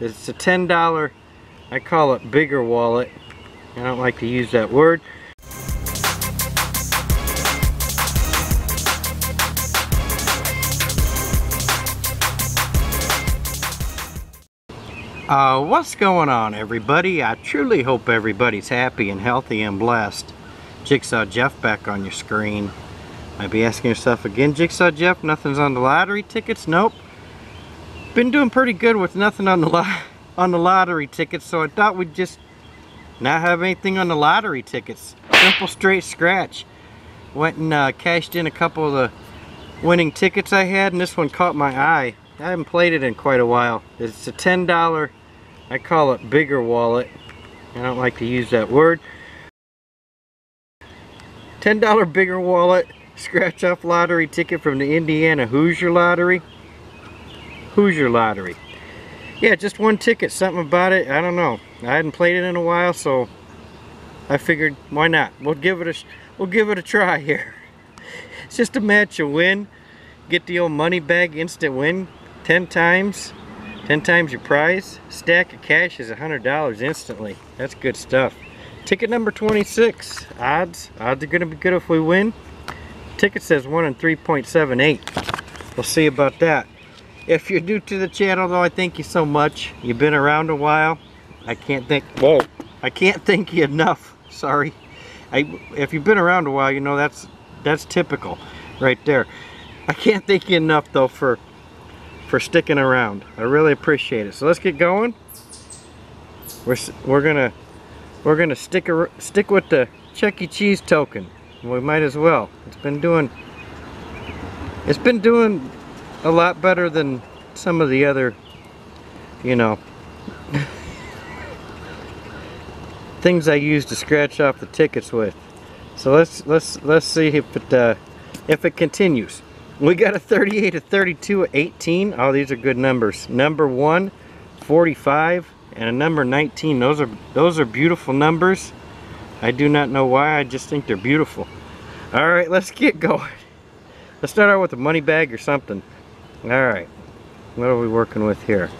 It's a $10, I call it bigger wallet. I don't like to use that word. Uh, what's going on everybody? I truly hope everybody's happy and healthy and blessed. Jigsaw Jeff back on your screen. Might be asking yourself again, Jigsaw Jeff, nothing's on the lottery tickets? Nope. Been doing pretty good with nothing on the on the lottery tickets, so I thought we'd just not have anything on the lottery tickets. Simple straight scratch. Went and uh, cashed in a couple of the winning tickets I had, and this one caught my eye. I haven't played it in quite a while. It's a $10 I call it bigger wallet. I don't like to use that word. $10 bigger wallet, scratch off lottery ticket from the Indiana Hoosier Lottery. Hoosier Lottery. Yeah, just one ticket, something about it, I don't know. I hadn't played it in a while, so I figured why not? We'll give it a we'll give it a try here. It's just a match, a win. Get the old money bag instant win 10 times. 10 times your prize. Stack of cash is $100 instantly. That's good stuff. Ticket number 26. Odds. Odds are to be good if we win. Ticket says 1 in 3.78. We'll see about that. If you're new to the channel though, I thank you so much. You've been around a while. I can't thank, whoa, I can't thank you enough. Sorry. I, if you've been around a while, you know that's that's typical right there. I can't thank you enough though for for sticking around. I really appreciate it. So let's get going. We're we're gonna we're gonna stick a, stick with the Chuck E. Cheese token. We might as well. It's been doing it's been doing a lot better than some of the other, you know, things I use to scratch off the tickets with. So let's let's let's see if it uh, if it continues. We got a 38, a 32, a 18. Oh, these are good numbers. Number 1, 45, and a number 19. Those are those are beautiful numbers. I do not know why, I just think they're beautiful. Alright, let's get going. Let's start out with a money bag or something. Alright, what are we working with here?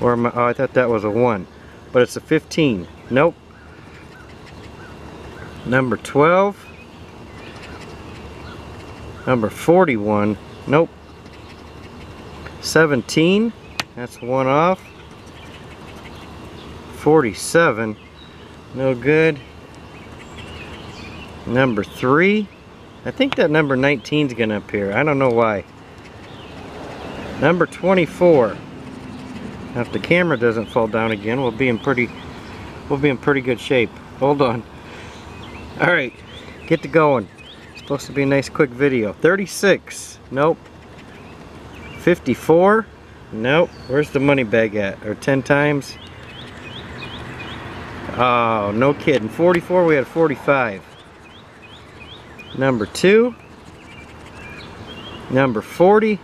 Or I, oh, I thought that was a 1. But it's a 15. Nope. Number 12. Number 41, nope. 17, that's one off. 47, no good. Number 3, I think that number 19 is going to appear. I don't know why. Number 24. Now if the camera doesn't fall down again, we'll be in pretty we'll be in pretty good shape. Hold on. Alright, get to going. Supposed to be a nice quick video. 36. Nope. 54. Nope. Where's the money bag at? Or 10 times? Oh, no kidding. 44, we had 45. Number 2. Number 40.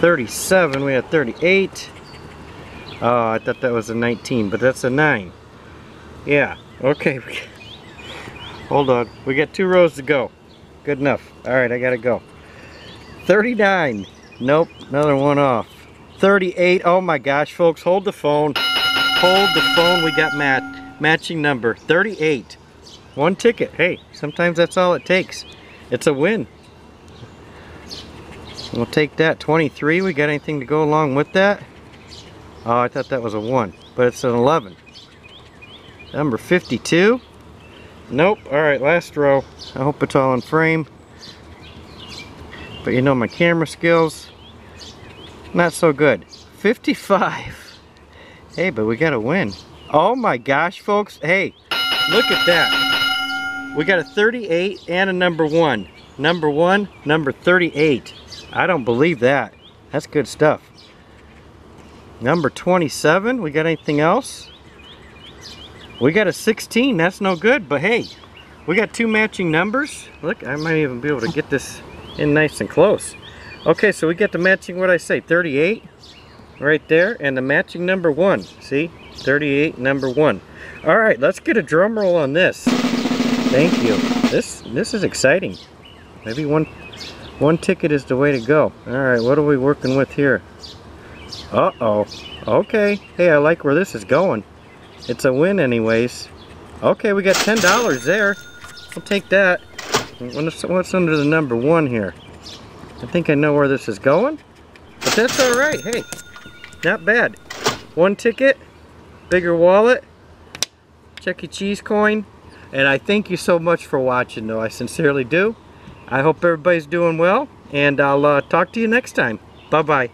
37, we had 38. Oh, I thought that was a 19, but that's a 9. Yeah, okay. Hold on. We got two rows to go. Good enough. Alright, I gotta go. 39. Nope, another one off. 38. Oh my gosh, folks, hold the phone. Hold the phone. We got mat matching number. 38. One ticket. Hey, sometimes that's all it takes. It's a win. We'll take that. 23. We got anything to go along with that? Oh, I thought that was a 1. But it's an 11. Number 52. Nope. Alright, last row. I hope it's all in frame. But you know my camera skills, not so good. 55. Hey, but we got a win. Oh my gosh, folks. Hey, look at that. We got a 38 and a number 1. Number 1, number 38. I don't believe that. That's good stuff. Number 27. We got anything else? We got a 16, that's no good, but hey, we got two matching numbers. Look, I might even be able to get this in nice and close. Okay, so we got the matching, what I say, 38 right there, and the matching number one. See, 38, number one. All right, let's get a drum roll on this. Thank you. This this is exciting. Maybe one one ticket is the way to go. All right, what are we working with here? Uh-oh. Okay. Hey, I like where this is going. It's a win anyways. Okay, we got $10 there. I'll take that. What's under the number one here? I think I know where this is going. But that's alright. Hey, not bad. One ticket, bigger wallet, Chuck E. Cheese coin. And I thank you so much for watching though. I sincerely do. I hope everybody's doing well. And I'll uh, talk to you next time. Bye-bye.